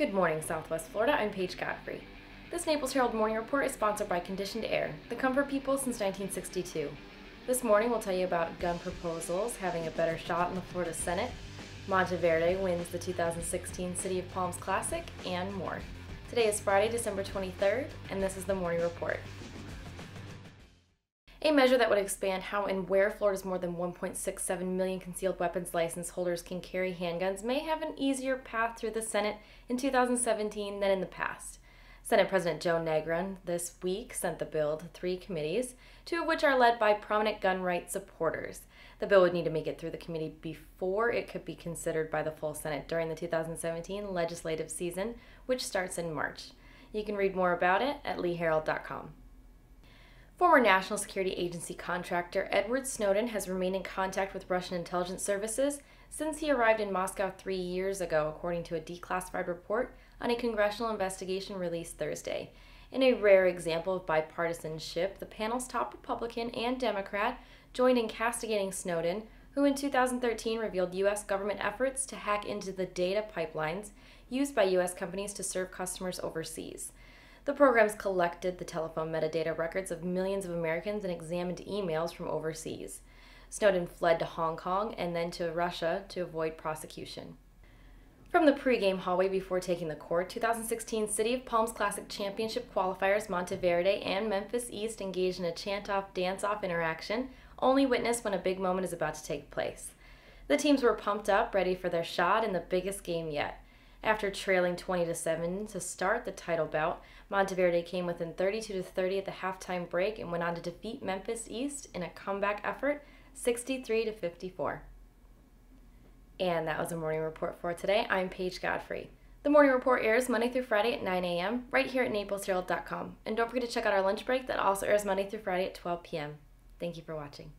Good morning, Southwest Florida. I'm Paige Godfrey. This Naples Herald Morning Report is sponsored by Conditioned Air, the comfort people since 1962. This morning we'll tell you about gun proposals having a better shot in the Florida Senate, Montverde wins the 2016 City of Palms Classic, and more. Today is Friday, December 23rd, and this is the Morning Report. A measure that would expand how and where Florida's more than 1.67 million concealed weapons license holders can carry handguns may have an easier path through the Senate in 2017 than in the past. Senate President Joe Negron this week sent the bill to three committees, two of which are led by prominent gun rights supporters. The bill would need to make it through the committee before it could be considered by the full Senate during the 2017 legislative season, which starts in March. You can read more about it at leeherald.com. Former National Security Agency contractor Edward Snowden has remained in contact with Russian intelligence services since he arrived in Moscow three years ago, according to a declassified report on a congressional investigation released Thursday. In a rare example of bipartisanship, the panel's top Republican and Democrat joined in castigating Snowden, who in 2013 revealed U.S. government efforts to hack into the data pipelines used by U.S. companies to serve customers overseas. The programs collected the telephone metadata records of millions of Americans and examined emails from overseas. Snowden fled to Hong Kong and then to Russia to avoid prosecution. From the pregame hallway before taking the court, 2016 City of Palms Classic Championship qualifiers Montverde and Memphis East engaged in a chant-off dance-off interaction, only witnessed when a big moment is about to take place. The teams were pumped up, ready for their shot in the biggest game yet. After trailing 20 to 7 to start the title bout, Montverde came within 32 to 30 at the halftime break and went on to defeat Memphis East in a comeback effort 63 to 54. And that was a morning report for today. I'm Paige Godfrey. The morning report airs Monday through Friday at 9 a.m. right here at naplesherald.com. And don't forget to check out our lunch break that also airs Monday through Friday at 12 p.m. Thank you for watching.